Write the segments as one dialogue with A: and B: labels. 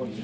A: What?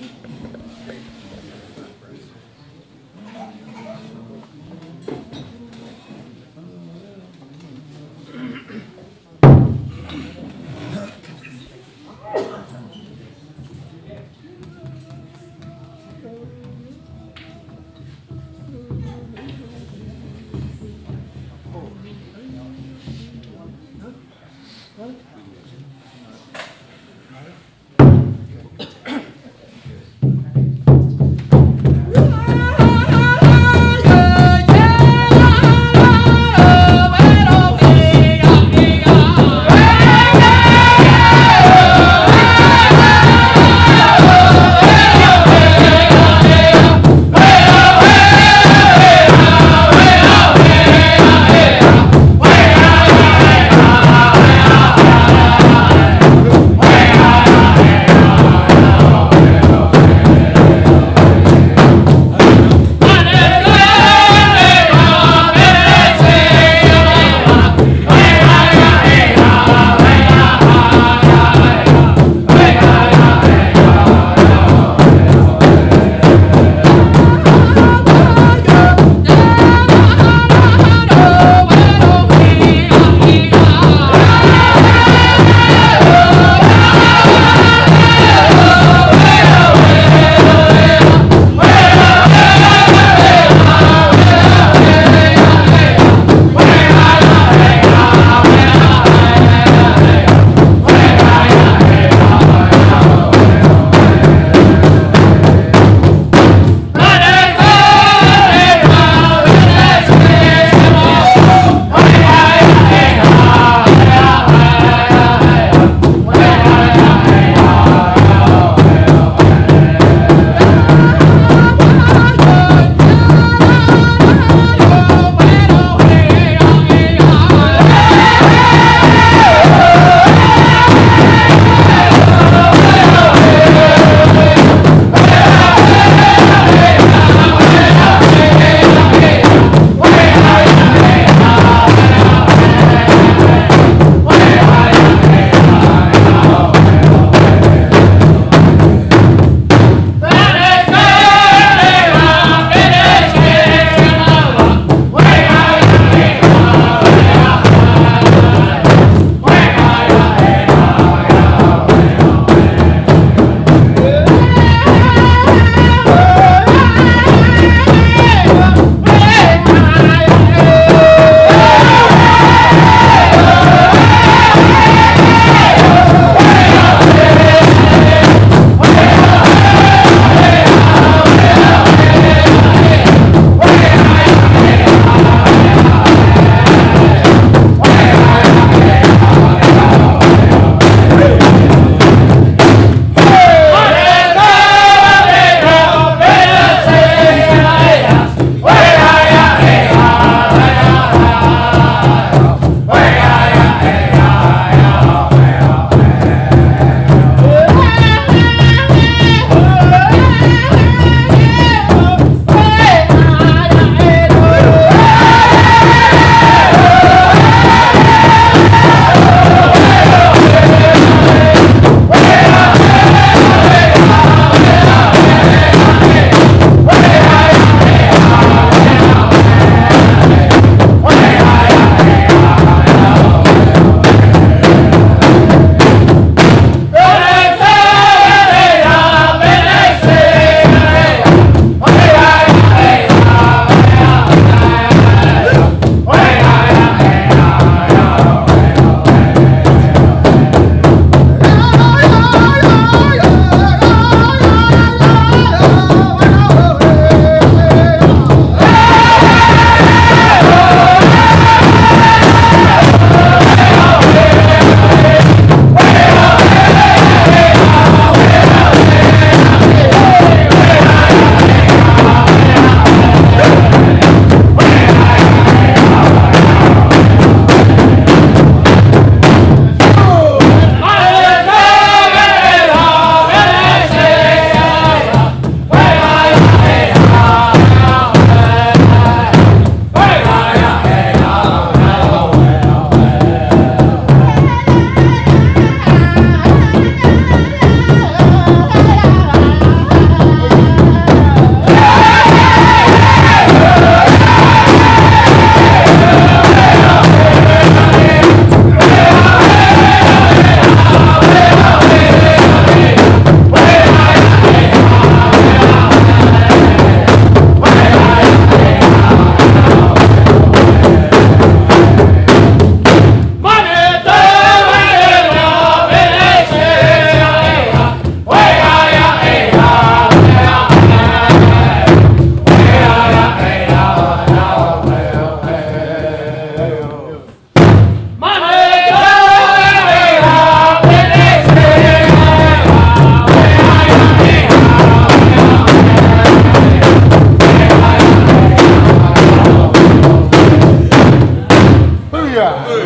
A: 자.